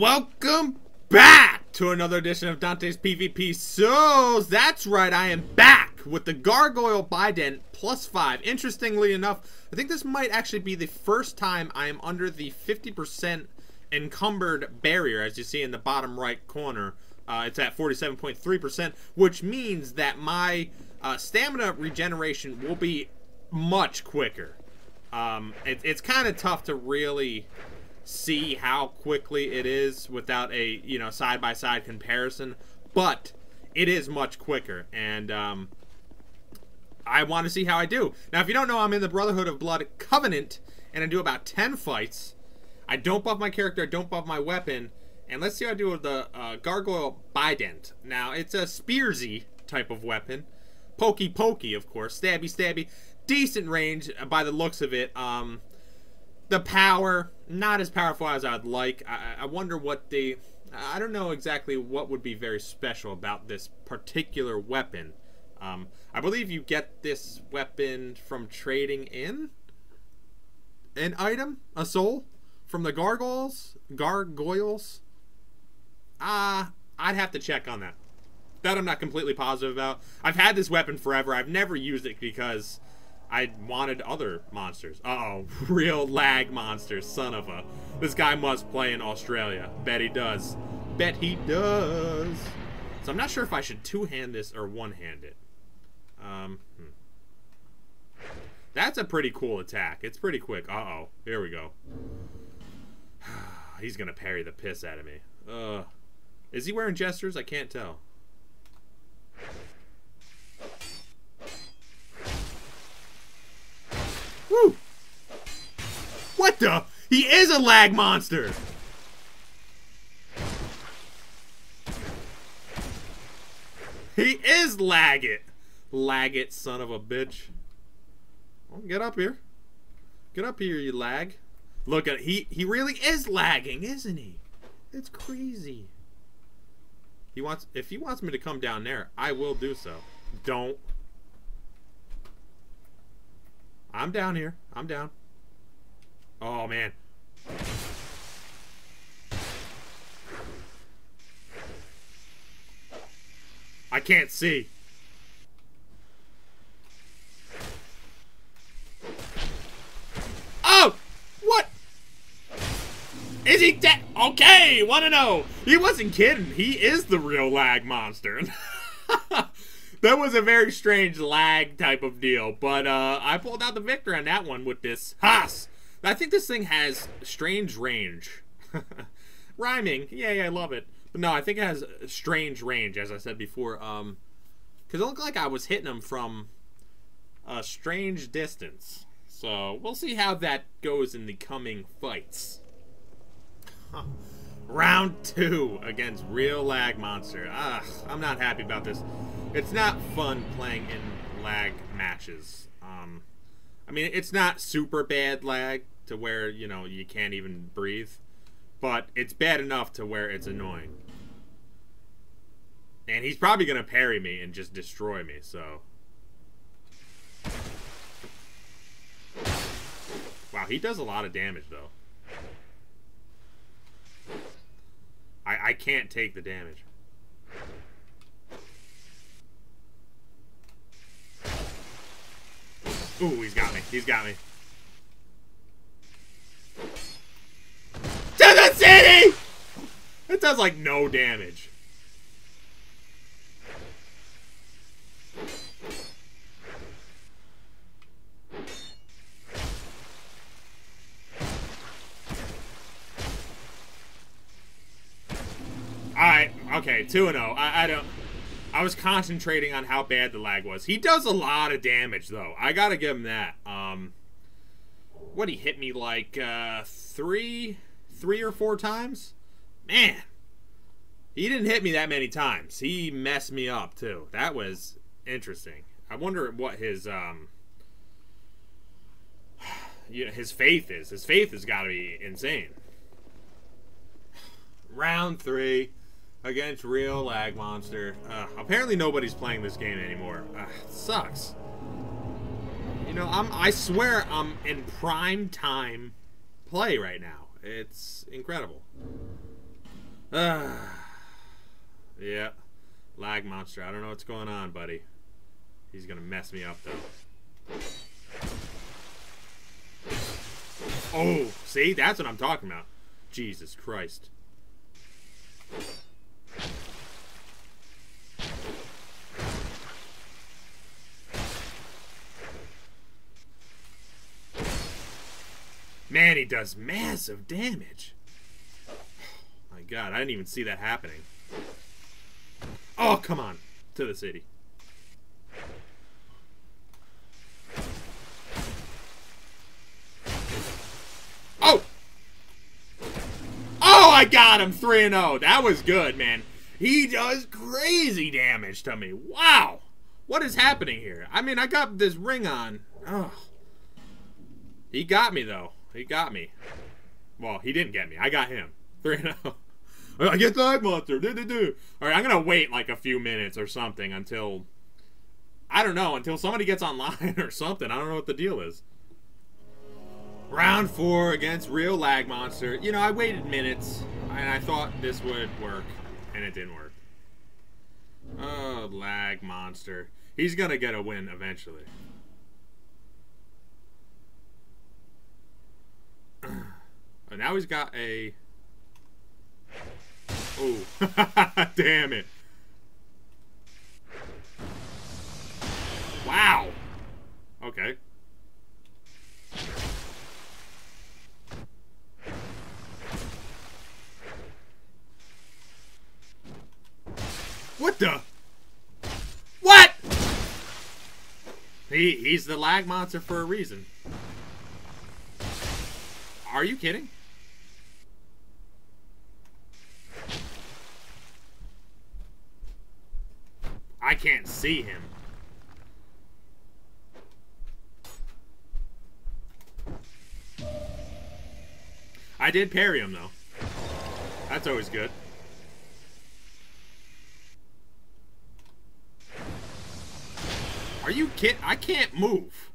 Welcome back to another edition of Dante's PvP. So, that's right, I am back with the Gargoyle Bident plus 5. Interestingly enough, I think this might actually be the first time I am under the 50% encumbered barrier, as you see in the bottom right corner. Uh, it's at 47.3%, which means that my uh, stamina regeneration will be much quicker. Um, it, it's kind of tough to really see how quickly it is without a you know side by side comparison, but it is much quicker, and um, I want to see how I do. Now, if you don't know, I'm in the Brotherhood of Blood Covenant, and I do about 10 fights. I don't buff my character, I don't buff my weapon, and let's see how I do with the uh, Gargoyle Bident. Now, it's a Spearsy type of weapon. Pokey pokey, of course. Stabby stabby. Decent range uh, by the looks of it. Um, the power, not as powerful as I'd like. I, I wonder what the... I don't know exactly what would be very special about this particular weapon. Um, I believe you get this weapon from trading in an item, a soul, from the gargoyles, gargoyles. Ah, uh, I'd have to check on that. That I'm not completely positive about. I've had this weapon forever. I've never used it because I wanted other monsters. Uh oh real lag monsters, son of a. This guy must play in Australia. Bet he does. Bet he does. So I'm not sure if I should two-hand this or one-hand it. Um, hmm. That's a pretty cool attack. It's pretty quick. Uh-oh. Here we go. He's gonna parry the piss out of me. Uh, is he wearing gestures? I can't tell. Woo! What the? He is a lag monster! He is lag it! Lag it, son of a bitch. Well, get up here. Get up here, you lag. Look at he he really is lagging, isn't he? It's crazy. He wants if he wants me to come down there, I will do so. Don't I'm down here. I'm down. Oh, man. I can't see. Oh! What? Is he dead? Okay, wanna know. He wasn't kidding. He is the real lag monster. that was a very strange lag type of deal. But uh, I pulled out the victor on that one with this Haas. I think this thing has strange range. Rhyming. Yeah, I love it. But no, I think it has strange range, as I said before. Um, Because it looked like I was hitting them from a strange distance. So we'll see how that goes in the coming fights. Round two against Real Lag Monster. Ugh, I'm not happy about this. It's not fun playing in lag matches. Um, I mean, it's not super bad lag to where, you know, you can't even breathe. But it's bad enough to where it's annoying. And he's probably going to parry me and just destroy me, so... Wow, he does a lot of damage, though. I, can't take the damage. Ooh, he's got me. He's got me. To the city! It does like no damage. Alright, okay, 2 and 0. I, I don't. I was concentrating on how bad the lag was. He does a lot of damage, though. I gotta give him that. Um, what he hit me like uh, three, three or four times. Man, he didn't hit me that many times. He messed me up too. That was interesting. I wonder what his um, his faith is. His faith has got to be insane. Round three against real lag monster. Uh, apparently nobody's playing this game anymore. Uh, sucks. You know, I'm I swear I'm in prime time play right now. It's incredible. Ah. yeah. Lag monster. I don't know what's going on, buddy. He's gonna mess me up, though. Oh, see? That's what I'm talking about. Jesus Christ. Man, he does massive damage. My god, I didn't even see that happening. Oh, come on. To the city. Oh! Oh, I got him 3-0. That was good, man. He does crazy damage to me. Wow. What is happening here? I mean, I got this ring on. Oh. He got me, though. He got me. Well, he didn't get me. I got him. 3 0. I get the Lag Monster. Do, do, do. Alright, I'm going to wait like a few minutes or something until. I don't know. Until somebody gets online or something. I don't know what the deal is. Round four against Real Lag Monster. You know, I waited minutes and I thought this would work, and it didn't work. Oh, Lag Monster. He's to get a win eventually. Oh, now he's got a... Oh, damn it. Wow. Okay. What the? What? He, he's the lag monster for a reason. Are you kidding? I can't see him. I did parry him, though. That's always good. Are you kidding? I can't move.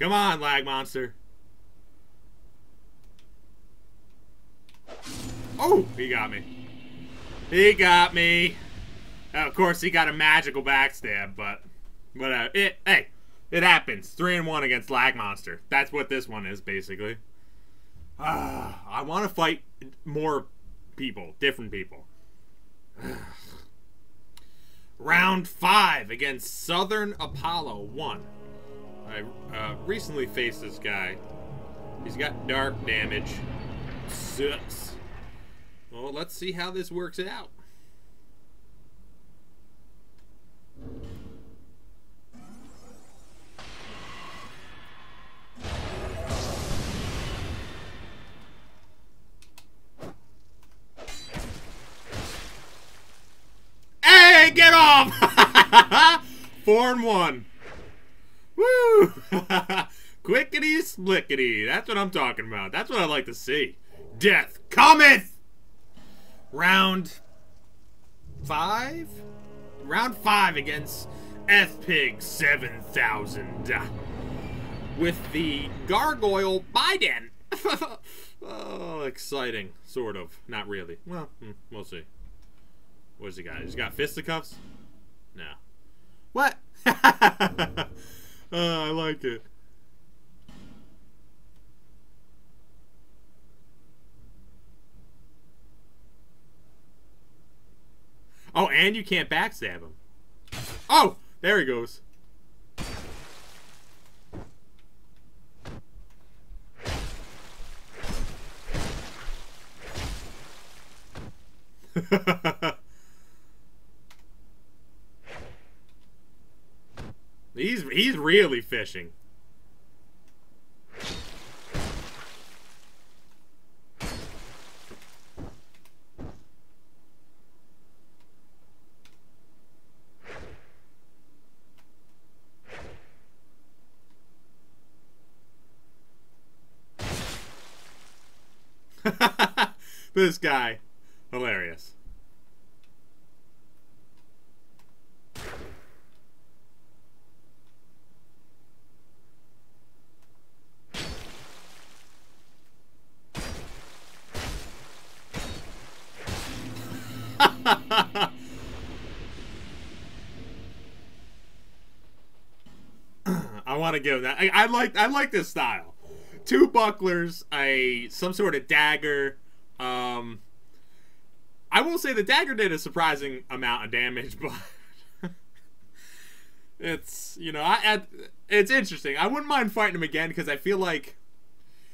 Come on, lag monster. Oh, he got me. He got me. of course, he got a magical backstab, but whatever. It, hey, it happens. Three and one against lag monster. That's what this one is, basically. Uh, I want to fight more people, different people. Round five against Southern Apollo one. I uh, recently faced this guy. He's got dark damage. Sucks. Well, let's see how this works out. Hey, get off! Four and one. Woo! Quickety splickety. That's what I'm talking about. That's what I like to see. Death cometh! Round five? Round five against F-Pig 7000. With the Gargoyle Bident. oh, exciting. Sort of. Not really. Well, hmm, we'll see. What's he got? He's got fisticuffs? No. What? Oh, I like it. Oh, and you can't backstab him. Oh, there he goes. He's he's really fishing. this guy. Want to give that. I, I like. I like this style. Two bucklers, a some sort of dagger. Um, I will say the dagger did a surprising amount of damage, but it's you know I, I it's interesting. I wouldn't mind fighting him again because I feel like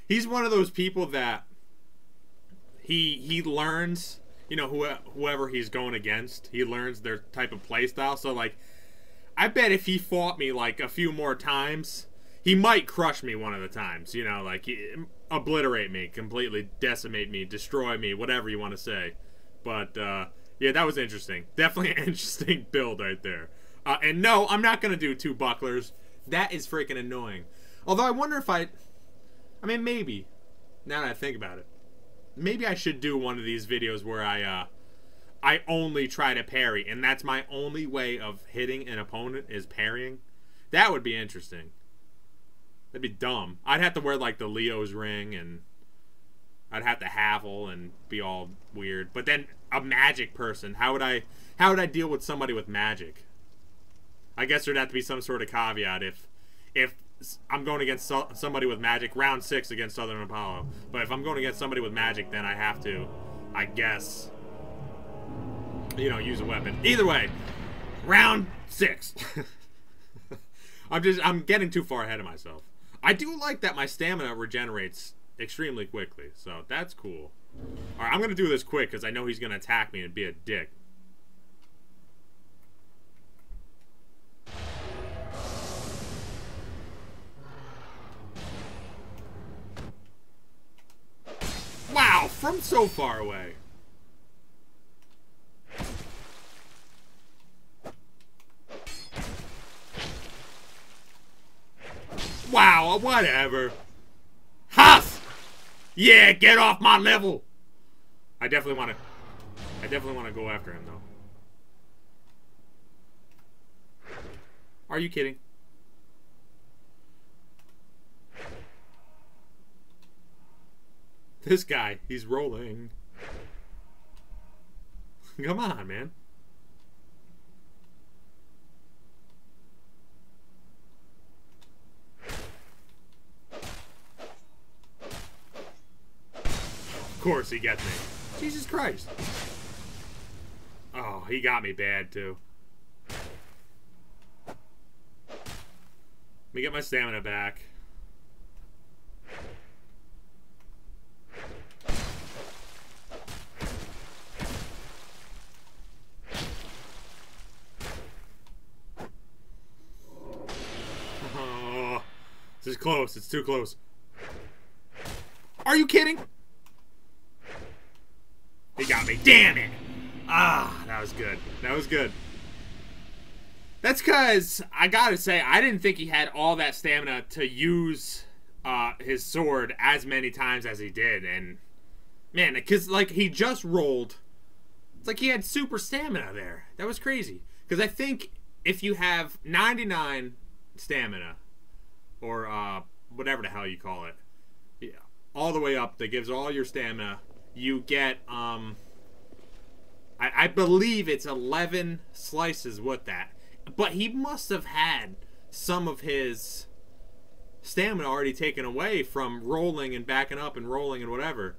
he's one of those people that he he learns you know who, whoever he's going against he learns their type of play style so like i bet if he fought me like a few more times he might crush me one of the times you know like obliterate me completely decimate me destroy me whatever you want to say. But uh yeah that was interesting. Definitely an interesting build right there. Uh, and no i'm not gonna do two bucklers. That is freaking annoying. Although i wonder if i i mean maybe now that i think about it maybe I should do one of these videos where I uh I only try to parry and that's my only way of hitting an opponent is parrying. That would be interesting. That'd be dumb. I'd have to wear like the Leo's ring and I'd have to havel and be all weird. But then a magic person, how would I how would I deal with somebody with magic? I guess there'd have to be some sort of caveat if if I'm going against somebody with magic, round six against Southern Apollo. But if I'm going against somebody with magic, then I have to, I guess, you know, use a weapon. Either way, round six. I'm just, I'm getting too far ahead of myself. I do like that my stamina regenerates extremely quickly, so that's cool. Alright, I'm to do this quick because I know he's to attack me and be a dick. Wow, from so far away. Wow, whatever. Huss! Yeah, get off my level! I definitely want to... I definitely want to go after him, though. Are you kidding? This guy, he's rolling. Come on, man. Course he gets me. Jesus Christ. Oh, he got me bad, too. Let me get my stamina back. Oh, This is close. It's too close. Are you kidding? Got me. Damn it. Ah, that was good. That was good. That's because, I gotta say, I didn't think he had all that stamina to use uh, his sword as many times as he did. And, man, because, like, he just rolled. It's like he had super stamina there. That was crazy. Because I think if you have 99 stamina or uh, whatever the hell you call it, yeah, all the way up that gives all your stamina. You get, um, I, I believe it's 11 slices with that. But he must have had some of his stamina already taken away from rolling and backing up and rolling and whatever.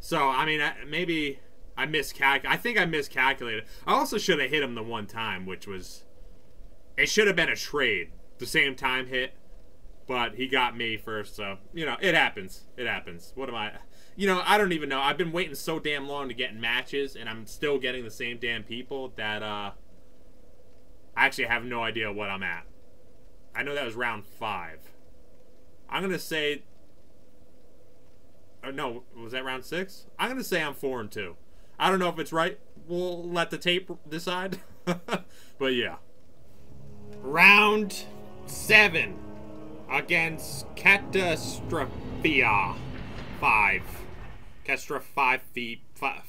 So, I mean, maybe I miscalculated. I think I miscalculated. I also should have hit him the one time, which was... It should have been a trade. The same time hit but he got me first, so you know it happens. It happens. What am I? You know, I don't even know. I've been waiting so damn long to get in matches, and I'm still getting the same damn people that uh, I actually have no idea what I'm at. I know that was round five. I'm gonna say. Or no, was that round six? I'm gonna say I'm four and two. I don't know if it's right. We'll let the tape decide. but yeah. Round seven against Catastrophia 5. Kestra five feet. Five,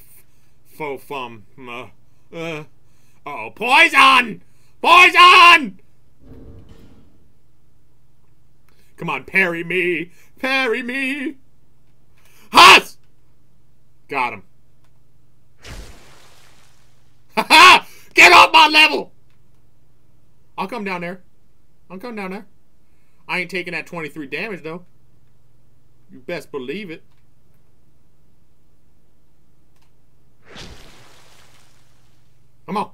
faux fum. Uh. Oh, poison! Poison! Come on, parry me. Parry me. Haas! Got him. Ha ha! Get off my level! I'll come down there. I'll come down there. I ain't taking that 23 damage, though. You best believe it. Come on.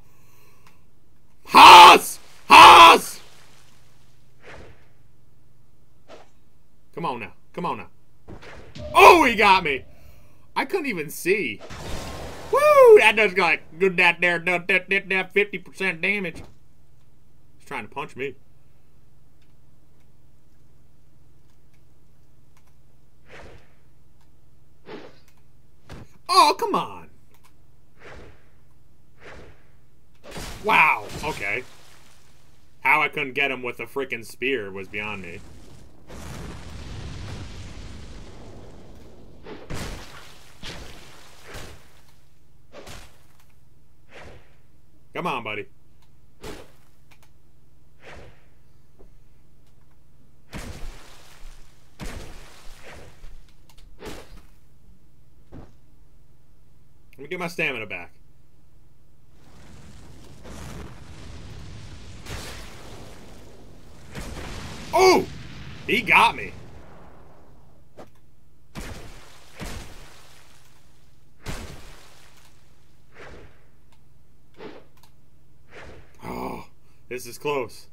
Haas! Haas! Come on now. Come on now. Oh, he got me. I couldn't even see. Woo! That does like good that there that that that, that 50% damage. He's trying to punch me. Oh, come on. Wow. Okay. How I couldn't get him with a freaking spear was beyond me. Come on, buddy. Let me get my stamina back. He got me. Oh, this is close.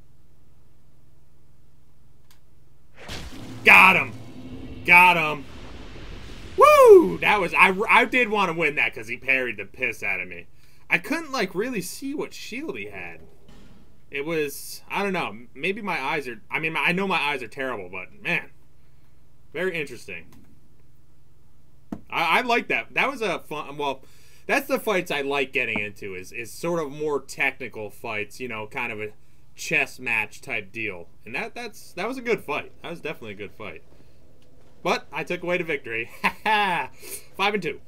Got him. Got him. Woo! That was I. I did want to win that because he parried the piss out of me. I couldn't like really see what shield he had. It was I don't know. Maybe my eyes are. I mean, I know my eyes are terrible, but man, very interesting. I, I like that. That was a fun. Well, that's the fights I like getting into. Is is sort of more technical fights. You know, kind of a chess match type deal. And that that's that was a good fight. That was definitely a good fight. But I took away the victory. Ha ha! Five and two.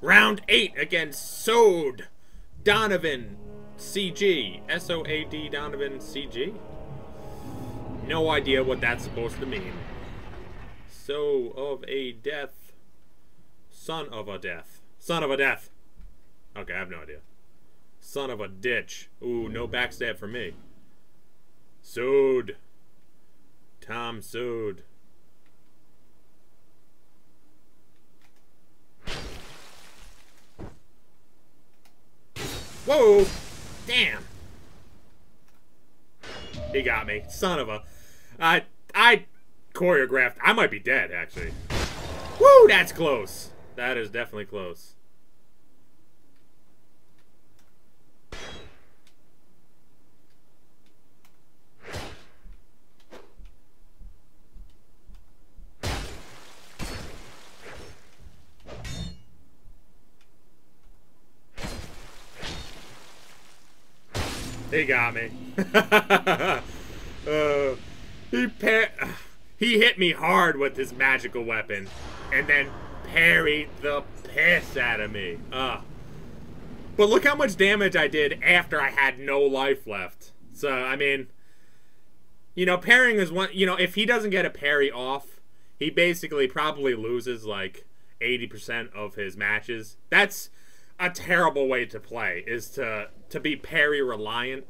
Round eight against Sode Donovan CG. S O A D Donovan CG. No idea what that's supposed to mean. So of a death. Son of a death. Son of a death. Okay, I have no idea. Son of a ditch. Ooh, no backstab for me. Sued. Tom sued. Whoa! Damn! He got me. Son of a... I... I choreographed... I might be dead, actually. Woo! That's close. That is definitely close. He got me. uh, he he hit me hard with his magical weapon, and then parried the piss out of me. Uh. But look how much damage I did after I had no life left. So, I mean, you know, parrying is one, you know, if he doesn't get a parry off, he basically probably loses like 80% of his matches. That's a terrible way to play is to to be parry reliant.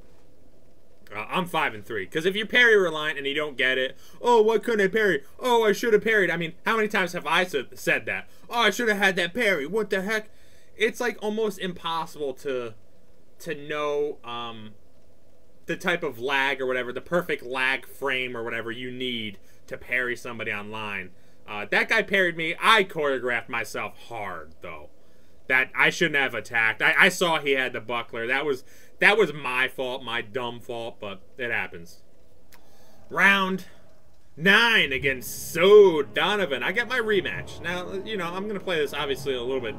Uh, I'm five and three because if you're parry reliant and you don't get it, oh, what couldn't I parry? Oh, I should have parried. I mean, how many times have I said that? Oh, I should have had that parry. What the heck? It's like almost impossible to to know um, the type of lag or whatever, the perfect lag frame or whatever you need to parry somebody online. Uh, that guy parried me. I choreographed myself hard though that I shouldn't have attacked. I, I saw he had the buckler. That was that was my fault, my dumb fault, but it happens. Round nine against So Donovan. I get my rematch. Now, you know, I'm gonna play this obviously a little bit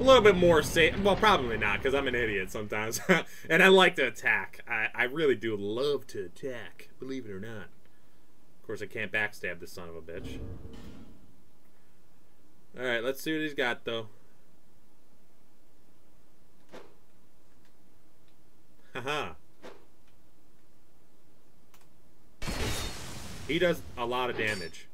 a little bit more safe. Well, probably not, because I'm an idiot sometimes. and I like to attack. I, I really do love to attack, believe it or not. Of course, I can't backstab this son of a bitch. Alright, let's see what he's got, though. Haha. he does a lot of damage.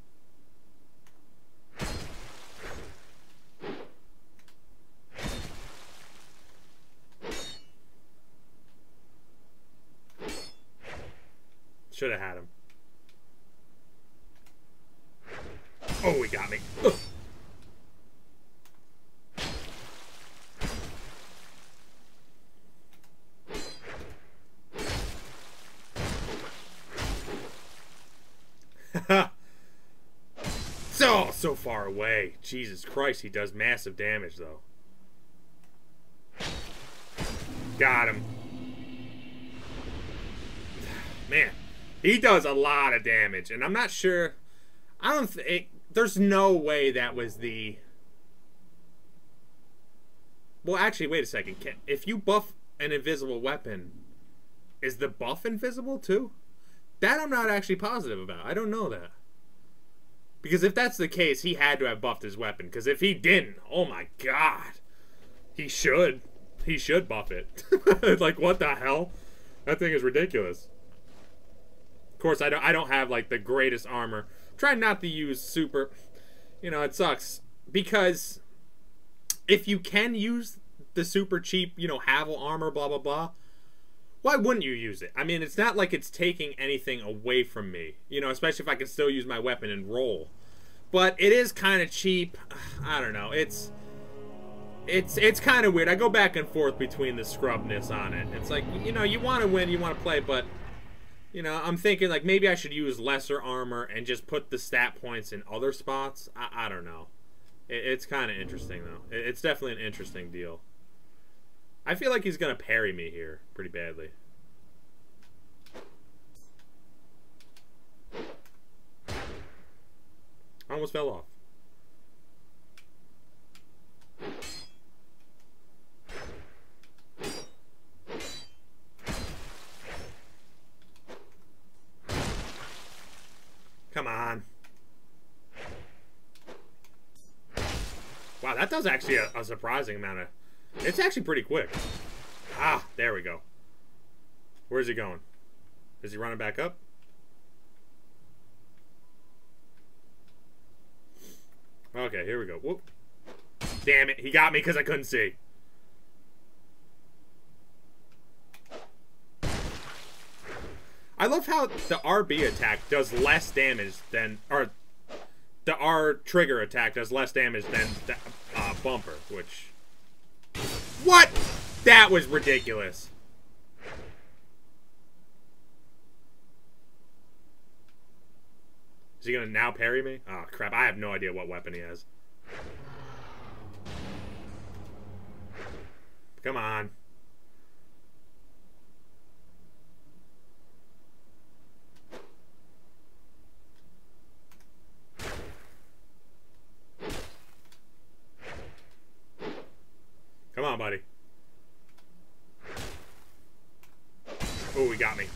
Should have had him. Oh, he got me. Ugh. so, so far away. Jesus Christ, he does massive damage, though. Got him. Man, he does a lot of damage, and I'm not sure. I don't think there's no way that was the. Well, actually, wait a second. If you buff an invisible weapon, is the buff invisible too? That I'm not actually positive about. I don't know that. Because if that's the case, he had to have buffed his weapon. Because if he didn't, oh my god. He should. He should buff it. like, what the hell? That thing is ridiculous. Of course, I don't, I don't have, like, the greatest armor. Try not to use super... You know, it sucks. Because if you can use the super cheap, you know, Havel armor, blah, blah, blah, why wouldn't you use it? I mean, it's not like it's taking anything away from me, you know, especially if I can still use my weapon and roll. But it is kind of cheap. I don't know. It's it's it's kind of weird. I go back and forth between the scrubness on it. It's like, you know, you want to win, you want to play, but you know, I'm thinking like maybe I should use lesser armor and just put the stat points in other spots. I, I don't know. It, it's kind of interesting though. It, it's definitely an interesting deal. I feel like he's gonna parry me here pretty badly. I almost fell off. Come on. Wow, that does actually a, a, surprising amount of... It's actually pretty quick. Ah, there we go. Where's he going? Is he running back up? Okay, here we go. Whoop. Damn it, he got me because I couldn't see. I love how the RB attack does less damage than, or the R trigger attack does less damage than the uh, bumper, which, what? That was ridiculous. Is he gonna now parry me? Oh crap, I have no idea what weapon he has. Come on. Buddy. Oh, he got me.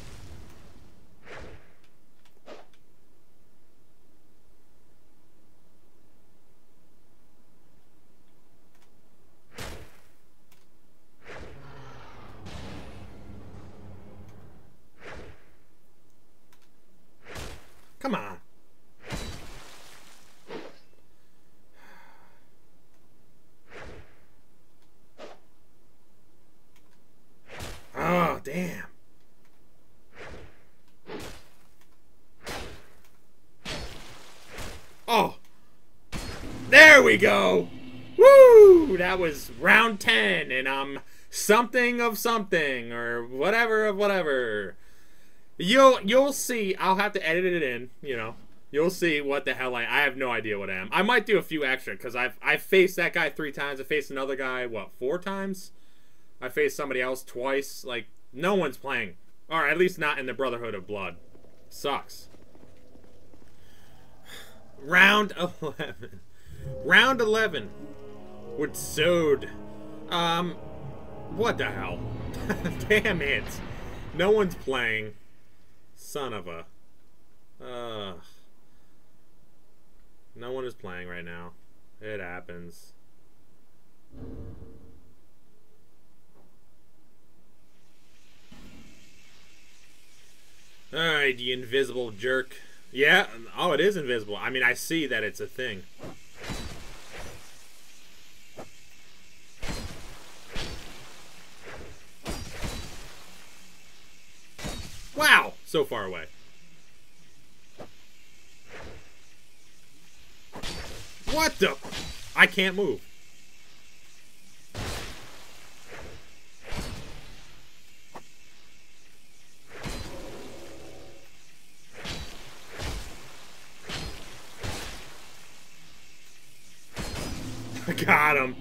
Come on. damn. Oh. There go. Woo! That was round 10, and I'm something of something, or whatever of whatever. You'll you'll see. I'll have to edit it in, you know. You'll see what the hell I I have no idea what I am. I might do a few extra because I've I've faced that guy three times. I faced another guy, what, four times? I faced somebody else twice. Like no one's playing. Or at least not in the Brotherhood of Blood. Sucks. Round 11. Round 11. With Zod. Um, what the hell? Damn it. No one's playing. Son of a... Uh, no one is playing right now. It happens. Alright, the invisible jerk. Yeah, oh, it is invisible. I mean, I see that it's a thing. Wow! So far away. What the? I can't move. I got him.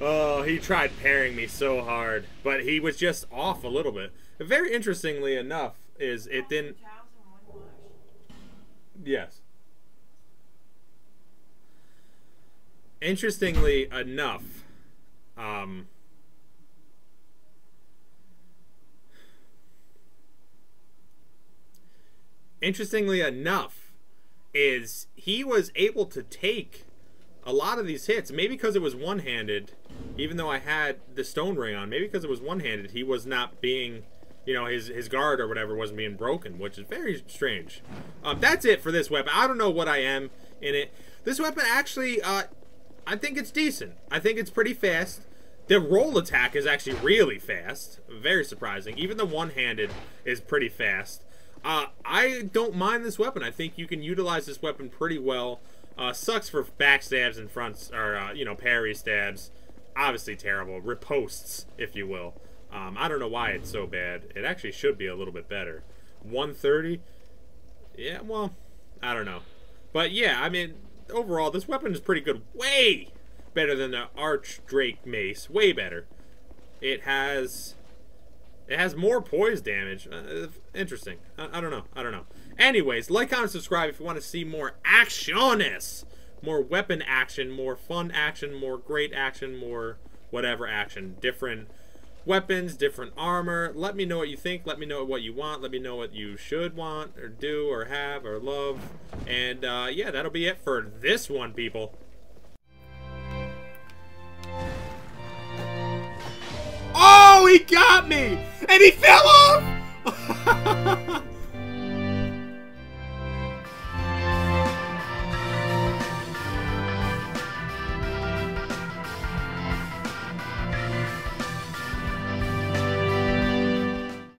Oh, he tried parrying me so hard, but he was just off a little bit. Very interestingly enough, is it didn't. Yes. Interestingly enough, um, interestingly enough, is he was able to take a lot of these hits, maybe because it was one-handed, even though I had the stone ring on, maybe because it was one-handed, he was not being, you know, his, his guard or whatever wasn't being broken, which is very strange. Um, that's it for this weapon. I don't know what I am in it. This weapon actually, uh, I think it's decent. I think it's pretty fast. The roll attack is actually really fast. Very surprising. Even the one-handed is pretty fast. Uh, I don't mind this weapon. I think you can utilize this weapon pretty well. Uh, sucks for backstabs and fronts, or, uh, you know, parry stabs. Obviously terrible. Ripostes, if you will. Um, I don't know why it's so bad. It actually should be a little bit better. 130? Yeah, well, I don't know. But yeah, I mean, overall, this weapon is pretty good. Way better than the Arch Drake Mace. Way better. It has... It has more poise damage. Uh, interesting. I, I don't know. I don't know. Anyways, like, comment, subscribe if you want to see more actionist. More weapon action, more fun action, more great action, more whatever action. Different weapons, different armor. Let me know what you think. Let me know what you want. Let me know what you should want or do or have or love. And uh, yeah, that'll be it for this one, people. Oh, he got me! And he fell off!